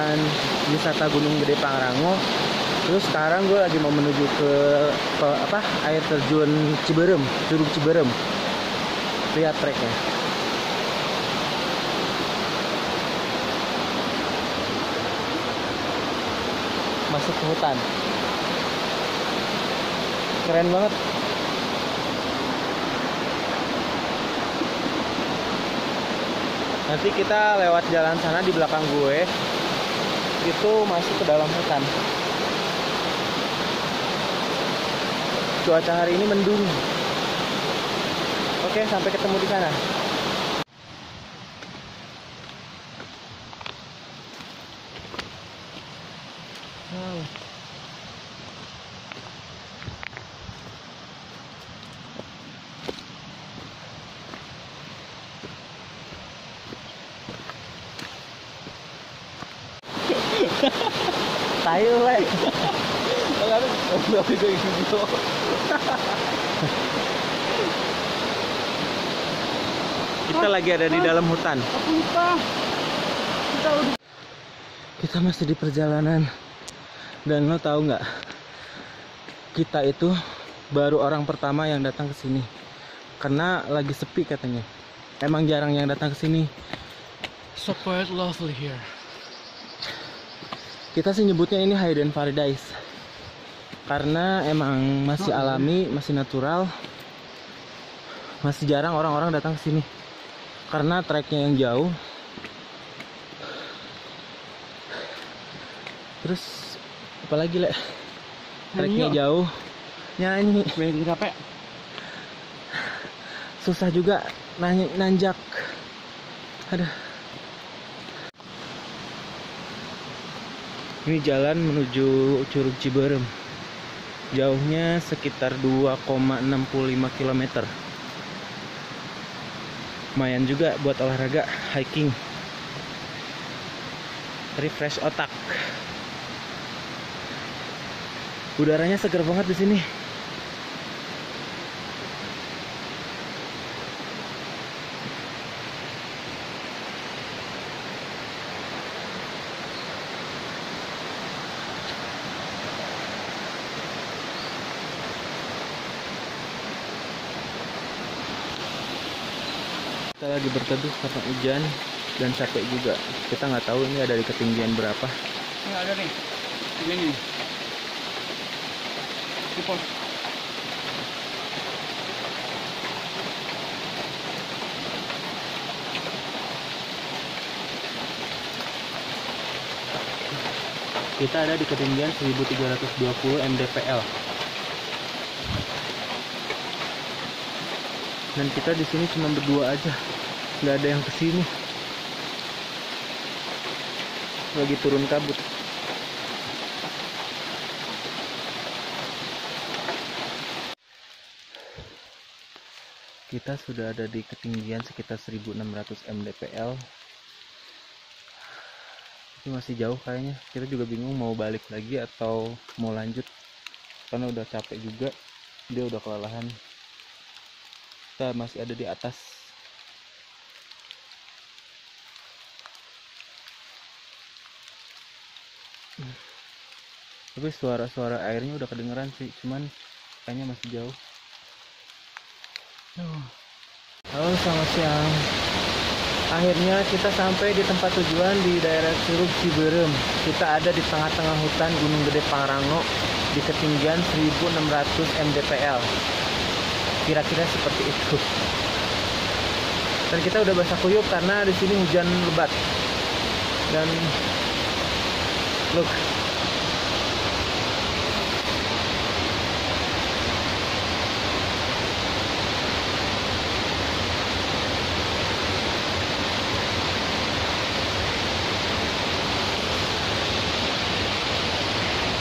kawasan wisata Gunung Gede Pangrango. Terus sekarang gue lagi mau menuju ke, ke apa air terjun Ciberem, Curug Ciberem. Lihat treknya. Masuk ke hutan. Keren banget. Nanti kita lewat jalan sana di belakang gue itu masuk ke dalam hutan. Cuaca hari ini mendung. Oke, sampai ketemu di sana. Wow. Tayo, wey. Kita lagi ada di dalam hutan. Kita masih di perjalanan. Dan lo tahu nggak? Kita itu baru orang pertama yang datang ke sini. Karena lagi sepi katanya. Emang jarang yang datang ke sini. So quite lovely here. Kita sih nyebutnya ini hidden paradise. Karena emang masih alami, masih natural. Masih jarang orang-orang datang ke sini. Karena treknya yang jauh. Terus apalagi le? Treknya jauh. Nyanyi. Bikin capek. Susah juga nanjak. Aduh. Ini jalan menuju Curug Ciberem. Jauhnya sekitar 2,65 km. Lumayan juga buat olahraga hiking. Refresh otak. Udaranya segar banget di sini. Kita lagi berteduh karena hujan dan capek juga. Kita nggak tahu ini ada di ketinggian berapa. Ini ada nih. Ini pos. Kita ada di ketinggian 1320 mdpl. Dan kita di sini cuma berdua aja, nggak ada yang ke sini. Lagi turun kabut. Kita sudah ada di ketinggian sekitar 1600 mdpl. Ini masih jauh kayaknya. Kita juga bingung mau balik lagi atau mau lanjut. Karena udah capek juga. Dia udah kelelahan kita masih ada di atas. Tapi suara-suara airnya udah kedengeran sih cuman kayaknya masih jauh. Halo selamat siang. Akhirnya kita sampai di tempat tujuan di daerah Curug Ciberem. Kita ada di tengah-tengah hutan Gunung Gede Pangrango di ketinggian 1600 mdpl kira-kira seperti itu. Dan kita udah basah kuyup karena di sini hujan lebat. Dan look.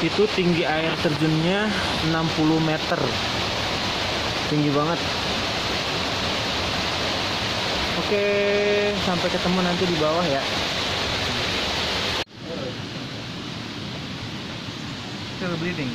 Itu tinggi air terjunnya 60 meter tinggi banget oke sampai ketemu nanti di bawah ya Still bleeding.